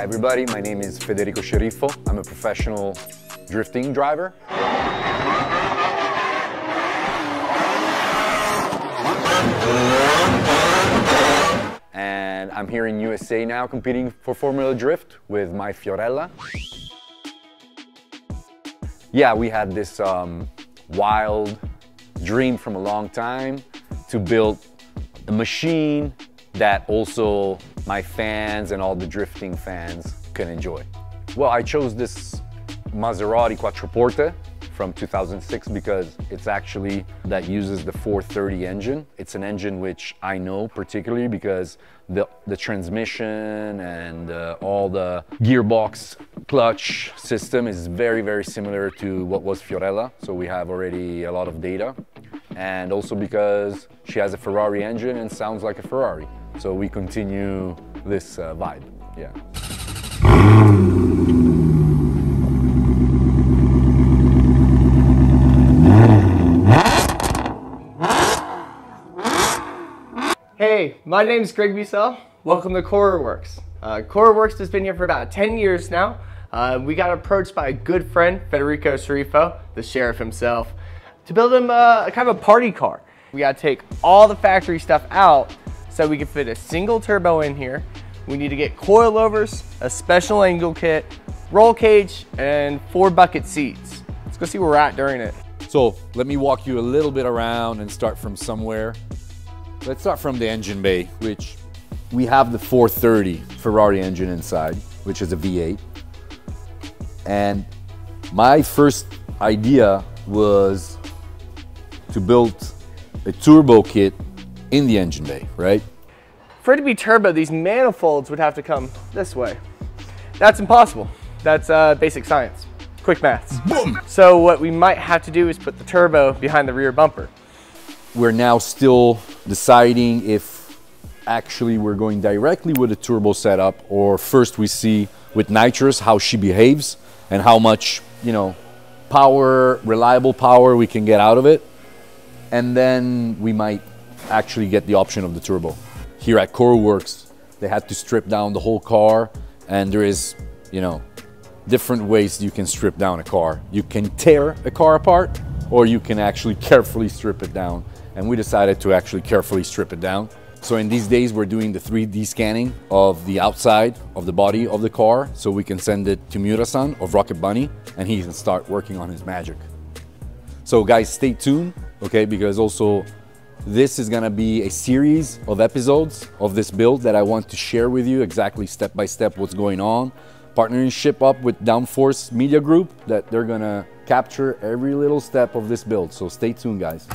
Hi everybody, my name is Federico Sceriffo. I'm a professional drifting driver. And I'm here in USA now competing for Formula Drift with my Fiorella. Yeah, we had this um, wild dream from a long time to build a machine that also my fans and all the drifting fans can enjoy. Well, I chose this Maserati Quattroporte from 2006 because it's actually that uses the 430 engine. It's an engine which I know particularly because the, the transmission and uh, all the gearbox clutch system is very, very similar to what was Fiorella. So we have already a lot of data. And also because she has a Ferrari engine and sounds like a Ferrari. So we continue this uh, vibe, yeah. Hey, my name is Greg Bussell. Welcome to CoraWorks. Uh, CoraWorks has been here for about 10 years now. Uh, we got approached by a good friend, Federico Sceriffo, the sheriff himself, to build him uh, a kind of a party car. We got to take all the factory stuff out so we can fit a single turbo in here. We need to get coilovers, a special angle kit, roll cage, and four bucket seats. Let's go see where we're at during it. So let me walk you a little bit around and start from somewhere. Let's start from the engine bay, which we have the 430 Ferrari engine inside, which is a V8. And my first idea was to build a turbo kit in the engine bay, right? For it to be turbo, these manifolds would have to come this way. That's impossible. That's uh, basic science. Quick maths. Boom. So what we might have to do is put the turbo behind the rear bumper. We're now still deciding if actually we're going directly with a turbo setup or first we see with nitrous how she behaves and how much, you know, power, reliable power we can get out of it. And then we might actually get the option of the turbo. Here at Core Works, they had to strip down the whole car and there is, you know, different ways you can strip down a car. You can tear a car apart or you can actually carefully strip it down and we decided to actually carefully strip it down. So in these days, we're doing the 3D scanning of the outside of the body of the car so we can send it to Miura-san of Rocket Bunny and he can start working on his magic. So guys, stay tuned, okay, because also this is gonna be a series of episodes of this build that I want to share with you exactly step by step what's going on. Partnership up with Downforce Media Group that they're gonna capture every little step of this build. So stay tuned, guys.